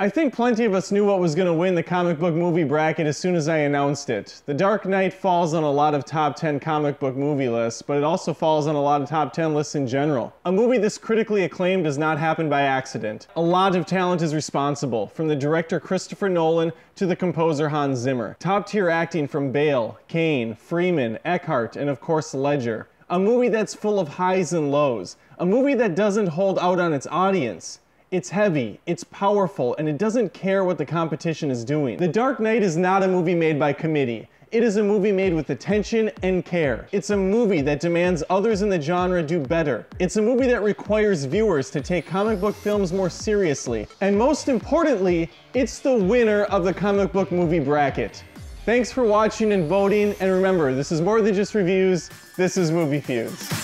I think plenty of us knew what was going to win the comic book movie bracket as soon as I announced it. The Dark Knight falls on a lot of top 10 comic book movie lists, but it also falls on a lot of top 10 lists in general. A movie this critically acclaimed does not happen by accident. A lot of talent is responsible, from the director Christopher Nolan to the composer Hans Zimmer. Top tier acting from Bale, Caine, Freeman, Eckhart, and of course Ledger. A movie that's full of highs and lows. A movie that doesn't hold out on its audience. It's heavy, it's powerful, and it doesn't care what the competition is doing. The Dark Knight is not a movie made by committee. It is a movie made with attention and care. It's a movie that demands others in the genre do better. It's a movie that requires viewers to take comic book films more seriously. And most importantly, it's the winner of the comic book movie bracket. Thanks for watching and voting, and remember, this is more than just reviews, this is Movie Feuds.